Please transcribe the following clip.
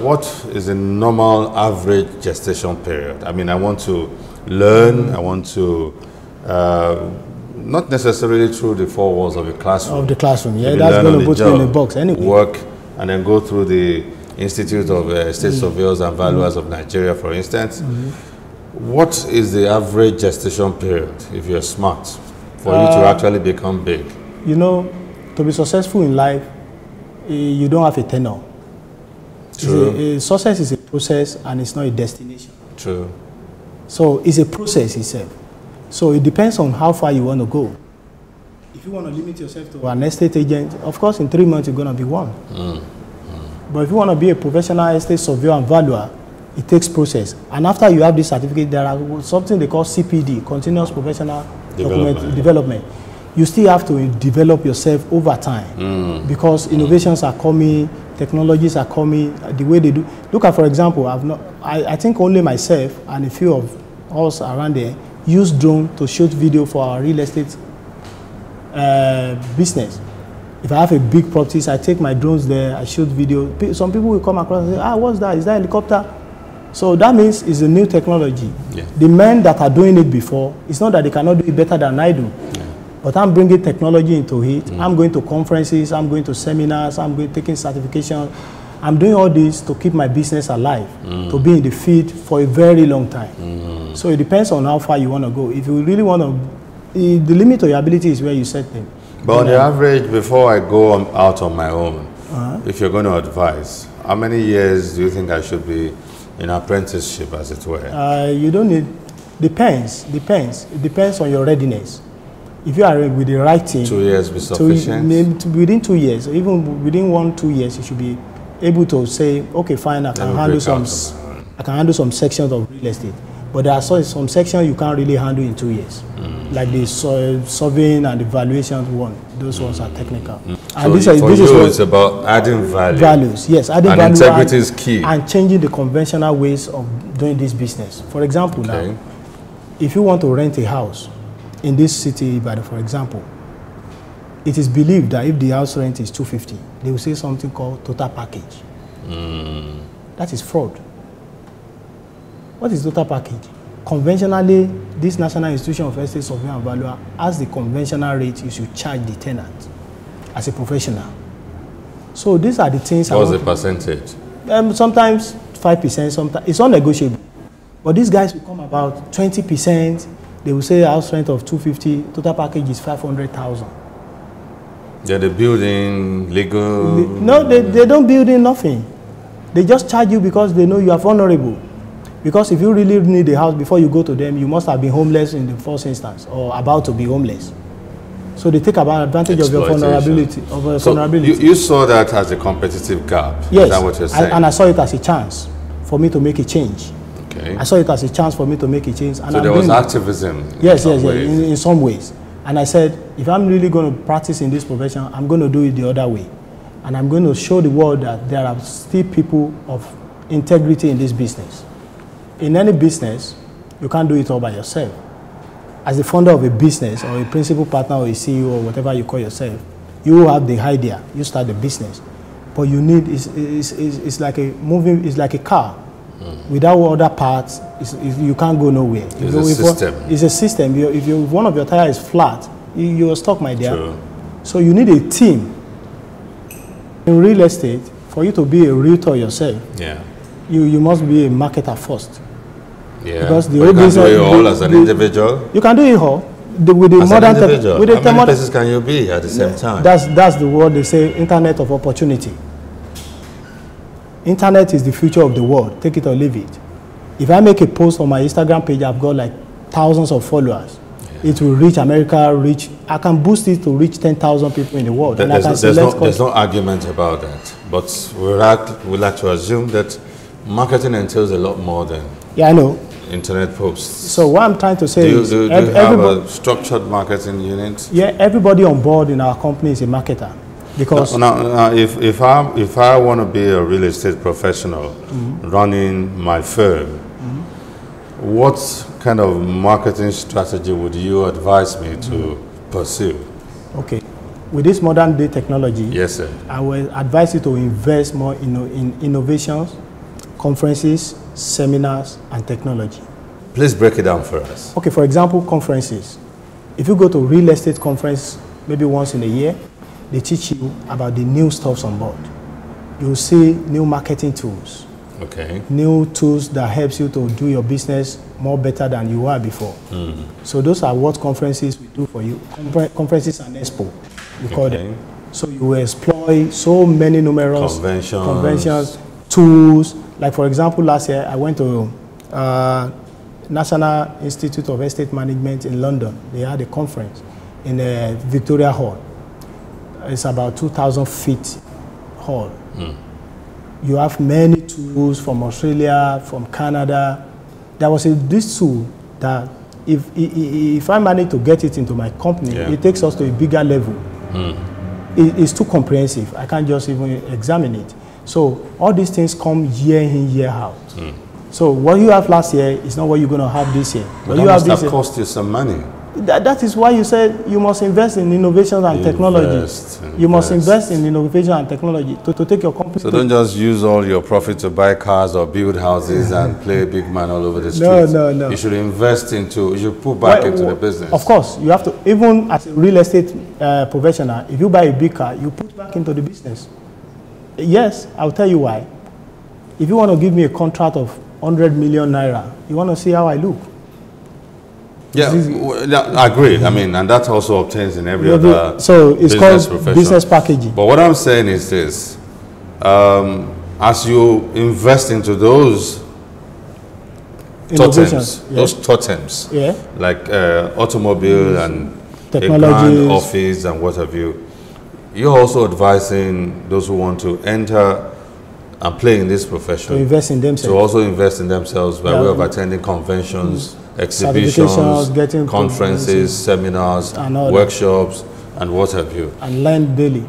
What is a normal average gestation period? I mean, I want to learn, I want to, uh, not necessarily through the four walls of a classroom. Of the classroom, yeah, that's going to put you in a box anyway. Work and then go through the Institute of uh, State Mm. Surveyors and Valuers of Nigeria, for instance. What is the average gestation period if you're smart for you to Uh, actually become big? You know, to be successful in life, eh, you don't have a tenure. True. A, a success is a process and it's not a destination. True. So it's a process itself. So it depends on how far you want to go. If you want to limit yourself to an estate agent, of course, in three months you're going to be one. But if you want to be a professional estate surveyor and valuer, it takes process. And after you have this certificate, there are something they call CPD, Continuous Professional Development. Document Development. You still have to develop yourself over time because innovations are coming, technologies are coming, the way they do. Look at, for example, I've not, I, I think only myself and a few of us around there use drone to shoot video for our real estate uh, business. If I have a big property, I take my drones there, I shoot video. Some people will come across and say, ah, what's that? Is that a helicopter? So that means it's a new technology. Yeah. The men that are doing it before, it's not that they cannot do it better than I do. But I'm bringing technology into it. I'm going to conferences, I'm going to seminars, I'm going taking certification. I'm doing all this to keep my business alive, to be in the field for a very long time. So it depends on how far you want to go. If you really want to, the limit of your ability is where you set them. But on the average, before I go on, out on my own, Uh-huh. if you're going to advise, how many years do you think I should be in apprenticeship, as it were? Uh, you don't need, depends, depends. It depends on your readiness. If you are with the right team, Two years be sufficient? maybe to- within two years, or even within one, two years, you should be able to say, okay, fine, I can handle some. I can handle some sections of real estate. But there are so- some sections you can't really handle in two years, Mm. like the sur- surveying and the valuation one. Those ones are technical. Mm. So And this, is- for this is you, what it's about adding value. values. Yes, adding And value integrity and, is key. and changing the conventional ways of doing this business. For example, Okay. now, if you want to rent a house in this city, Ibadan, for example, it is believed that if the house rent is 250, they will say something called total package. That is fraud. What is total package? Conventionally, this National Institution of Estate Survey and Valuer has the conventional rate you should charge the tenant as a professional. So these are the things What's the percentage? um, sometimes five percent, sometimes it's unnegotiable. But these guys will come about twenty percent. They will say house rent of two fifty, total package is five hundred thousand. They're the building, legal. No, they, they don't build in nothing. They just charge you because they know you are vulnerable. Because if you really need a house before you go to them, you must have been homeless in the first instance or about to be homeless. So they take about advantage of your vulnerability. Of your So vulnerability. you, you saw that as a competitive gap. yes, Is that what you're I- saying? and I saw it as a chance for me to make a change. Okay. I saw it as a chance for me to make a change. And So I'm there was it. activism. in Yes, yes, yes, in, in some ways. And I said, if I'm really going to practice in this profession, I'm going to do it the other way. And I'm going to show the world that there are still people of integrity in this business. In any business, you can't do it all by yourself. As the founder of a business or a principal partner or a CEO or whatever you call yourself, you have the idea, you start the business. But you need, it's, it's, it's, it's like a moving, it's like a car. Without other parts, it's, it's, you can't go nowhere. If It's you- a if one- system. It's a system. You, if, you, if one of your tire is flat, you, you're stuck, my dear. True. So you need a team. In real estate, for you to be a realtor yourself, Yeah. you, you must be a marketer first. Yeah. Because the But you can do it all the- as an the- individual. You can do it all the, with the As modern an individual. with the How many places can you be at the same time? That's that's the word they say internet of opportunity. Internet is the future of the world. Take it or leave it. If I make a post on my Instagram page, I've got like thousands of followers. It will reach America, reach I can boost it to reach 10,000 people in the world. and I there's, no, there's, no, there's no argument about that. But we like, we like to assume that marketing entails a lot more than Yeah, I know. internet posts. So what I'm trying to Do say you, is do, do you have a structured marketing unit? yeah, everybody on board in our company is a marketer. Because if, if, I, if I want to be a real estate professional mm-hmm. running my firm, what kind of marketing strategy would you advise me to mm-hmm. pursue? okay, with this modern day technology, Yes, sir. I will advise you to invest more in, in innovations conferences, seminars, and technology. Please break it down for us. Okay, for example, conferences. If you go to real estate conference maybe once in a year, they teach you about the new stuffs on board. You'll see new marketing tools, Okay. new tools that helps you to do your business more better than you were before. So those are what conferences we do for you. Confer- conferences and expo, we call Okay. them. So you will exploit so many numerous Conventions. conventions, tools. Like for example, last year I went to uh, National Institute of Estate Management in London. They had a conference in uh, Victoria Hall. It's about 2,000 feet hall. You have many tools from Australia, from Canada. There was a, this tool that if, if I manage to get it into my company, Yeah. it takes us to a bigger level. It- it's too comprehensive. I can't just even examine it. So all these things come year in, year out. So what you have last year is not what you're going to have this year. But What that you have must this have year, cost you some money. That, that is why you said you must invest in innovation and technology. Invest, You must invest. invest in innovation and technology to, to take your company. So don't just use all your profit to buy cars or build houses and play big man all over the street. No, no, no. You should invest into, you should put back Well, into the business. Of course, you have to, even as a real estate uh, professional, if you buy a big car, you put back into the business. Yes, I'll tell you why. If you want to give me a contract of 100 million naira, you want to see how I look. Yeah, w- yeah, I agree. I mean, and that also obtains in every Every- other so it's business called profession. business packaging. But what I'm saying is this: um, as you invest into those totems, Yeah. those totems, yeah. like uh, automobile and a Technologies. grand office and what have you, you're also advising those who want to enter and play in this profession To invest in themselves. to also invest in themselves by Yeah. way of attending conventions, Certifications, exhibitions, getting conferences, seminars, And workshops, and what have you. and learn daily.